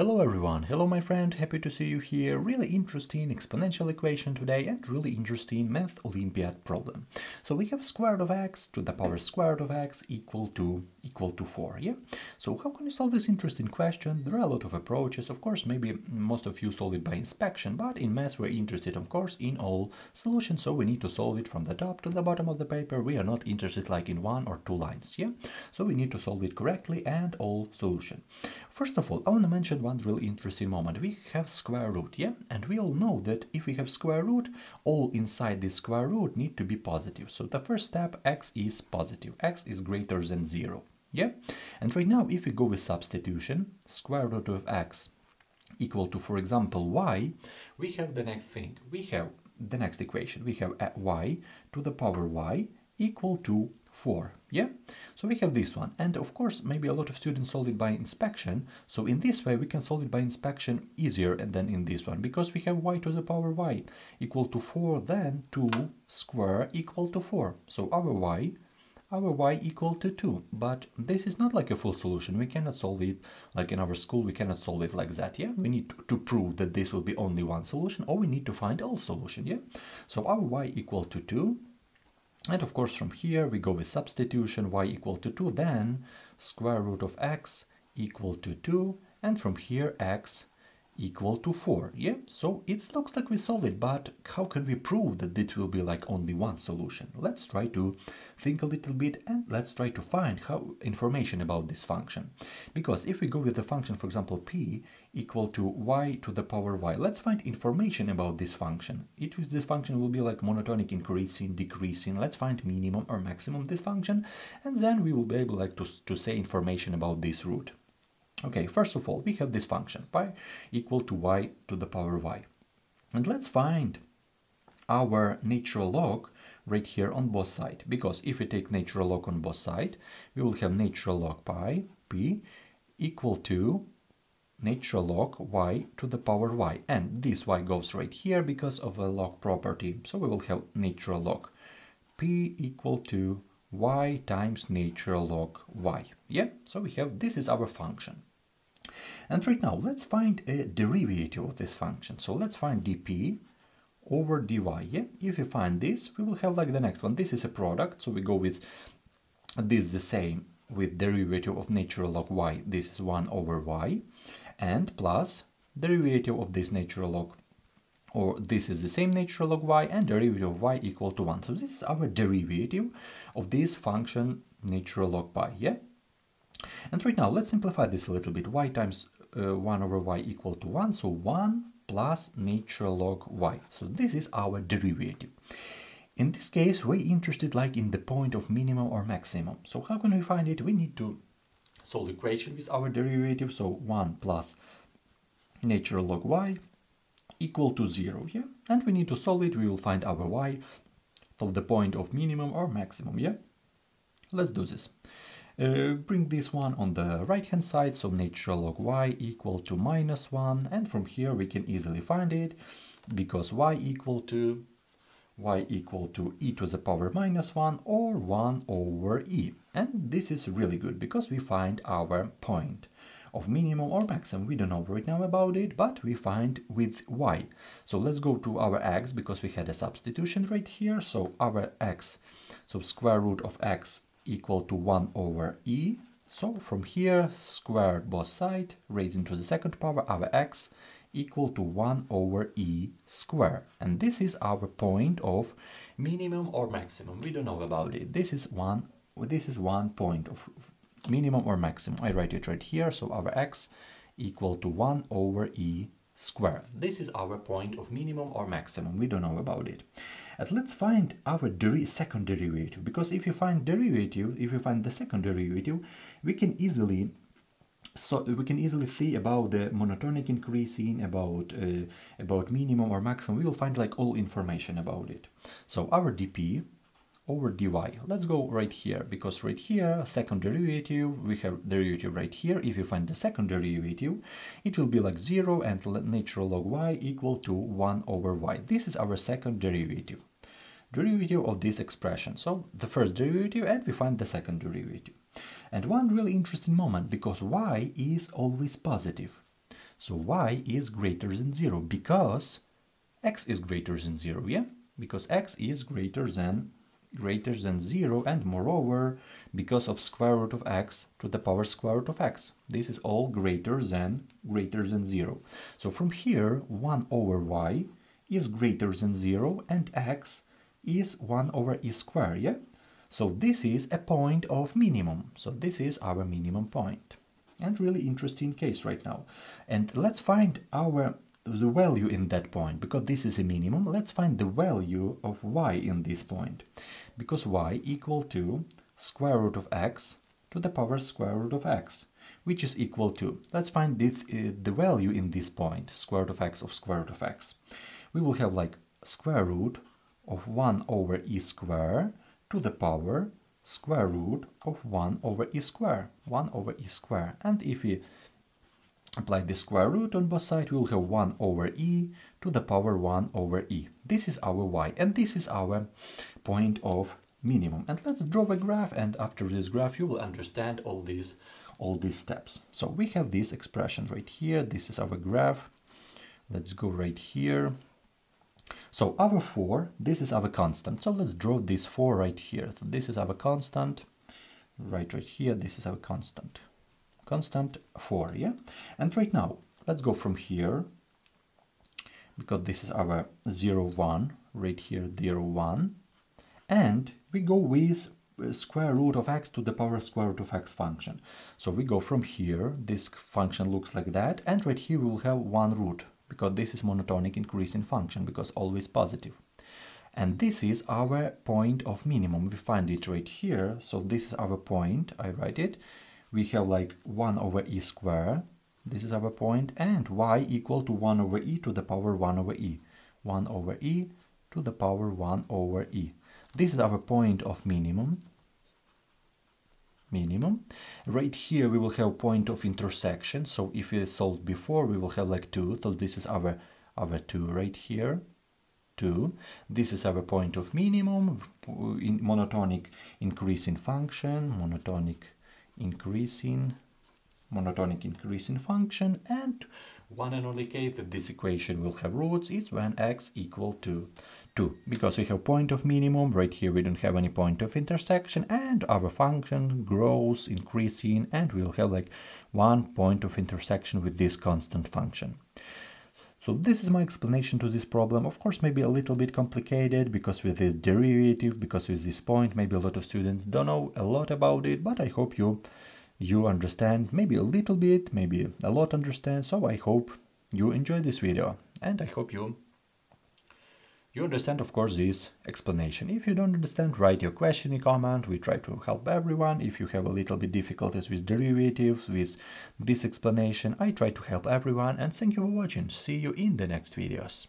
Hello everyone, hello my friend, happy to see you here. Really interesting exponential equation today and really interesting math olympiad problem. So we have square root of x to the power square root of x equal to equal to 4, yeah? So how can you solve this interesting question? There are a lot of approaches, of course maybe most of you solve it by inspection, but in math we're interested of course in all solutions, so we need to solve it from the top to the bottom of the paper. We are not interested like in one or two lines, yeah? So we need to solve it correctly and all solution. First of all, I want to mention one really interesting moment. We have square root, yeah? And we all know that if we have square root, all inside this square root need to be positive. So the first step, x is positive. x is greater than 0, yeah? And right now, if we go with substitution, square root of x equal to, for example, y, we have the next thing. We have the next equation. We have uh, y to the power y equal to 4. Yeah? So we have this one. And of course, maybe a lot of students solve it by inspection. So in this way, we can solve it by inspection easier than in this one. Because we have y to the power y equal to 4, then 2 square equal to 4. So our y our y equal to 2. But this is not like a full solution. We cannot solve it like in our school. We cannot solve it like that, yeah? We need to, to prove that this will be only one solution or we need to find all solution, yeah? So our y equal to 2 and of course from here we go with substitution y equal to 2, then square root of x equal to 2, and from here x equal to 4. Yeah, so it looks like we solved it, but how can we prove that it will be like only one solution? Let's try to think a little bit and let's try to find how information about this function. Because if we go with the function, for example, p equal to y to the power y, let's find information about this function. It this function will be like monotonic increasing, decreasing. Let's find minimum or maximum this function, and then we will be able like to, to say information about this root. Okay, first of all, we have this function, pi equal to y to the power y. And let's find our natural log right here on both sides. Because if we take natural log on both sides, we will have natural log pi, p, equal to natural log y to the power y. And this y goes right here because of a log property. So we will have natural log p equal to y times natural log y. Yeah, so we have, this is our function. And right now, let's find a derivative of this function. So let's find dp over dy. If we find this, we will have like the next one. This is a product, so we go with this the same with derivative of natural log y. This is 1 over y. And plus derivative of this natural log or this is the same natural log y and derivative of y equal to 1. So this is our derivative of this function natural log pi, yeah? And right now, let's simplify this a little bit. y times uh, 1 over y equal to 1, so 1 plus natural log y. So this is our derivative. In this case, we're interested like in the point of minimum or maximum. So how can we find it? We need to solve the equation with our derivative. So 1 plus natural log y equal to 0, yeah? And we need to solve it. We will find our y from the point of minimum or maximum, yeah? Let's do this. Uh, bring this one on the right hand side, so natural log y equal to minus 1, and from here we can easily find it, because y equal to y equal to e to the power minus 1 or 1 over e. And this is really good, because we find our point of minimum or maximum. We don't know right now about it, but we find with y. So let's go to our x, because we had a substitution right here, so our x, so square root of x equal to 1 over e. So from here, square both sides, raising to the second power, our x equal to 1 over e square. And this is our point of minimum or maximum. We don't know about it. This is one, this is one point of minimum or maximum. I write it right here. So our x equal to 1 over e square. This is our point of minimum or maximum. We don't know about it. And let's find our second derivative, because if you find derivative, if you find the second derivative, we can easily so we can easily see about the monotonic increasing, about uh, about minimum or maximum. We will find like all information about it. So our dp over dy. Let's go right here, because right here, second derivative, we have derivative right here. If you find the second derivative, it will be like 0 and natural log y equal to 1 over y. This is our second derivative. Derivative of this expression. So the first derivative and we find the second derivative. And one really interesting moment, because y is always positive. So y is greater than 0 because x is greater than 0, yeah? Because x is greater than greater than 0 and moreover because of square root of x to the power square root of x. This is all greater than greater than 0. So from here 1 over y is greater than 0 and x is 1 over e square, yeah? So this is a point of minimum. So this is our minimum point. And really interesting case right now. And let's find our the value in that point, because this is a minimum, let's find the value of y in this point. Because y equal to square root of x to the power square root of x, which is equal to, let's find this, uh, the value in this point, square root of x of square root of x. We will have like square root of 1 over e square to the power square root of 1 over e square, 1 over e square. And if we apply the square root on both sides, we will have 1 over e to the power 1 over e. This is our y, and this is our point of minimum. And let's draw a graph, and after this graph you will understand all these, all these steps. So we have this expression right here, this is our graph. Let's go right here. So our 4, this is our constant. So let's draw this 4 right here. So this is our constant, right right here, this is our constant constant 4, yeah? And right now, let's go from here, because this is our 0, 1, right here, 0, 1, and we go with uh, square root of x to the power square root of x function. So we go from here, this function looks like that, and right here we will have one root, because this is monotonic increasing function, because always positive. And this is our point of minimum. We find it right here. So this is our point. I write it we have like 1 over e square, this is our point, and y equal to 1 over e to the power 1 over e. 1 over e to the power 1 over e. This is our point of minimum. Minimum. Right here we will have point of intersection. So if we solved before, we will have like 2. So this is our, our 2 right here. 2. This is our point of minimum in monotonic increasing function, monotonic increasing monotonic increasing function and one and only case that this equation will have roots is when x equal to 2 because we have point of minimum right here we don't have any point of intersection and our function grows increasing and we'll have like one point of intersection with this constant function so this is my explanation to this problem. Of course, maybe a little bit complicated because with this derivative, because with this point, maybe a lot of students don't know a lot about it, but I hope you you understand maybe a little bit, maybe a lot understand. So I hope you enjoy this video and I hope you you understand, of course, this explanation. If you don't understand, write your question in comment. We try to help everyone. If you have a little bit difficulties with derivatives, with this explanation, I try to help everyone. And thank you for watching. See you in the next videos.